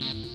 Bye.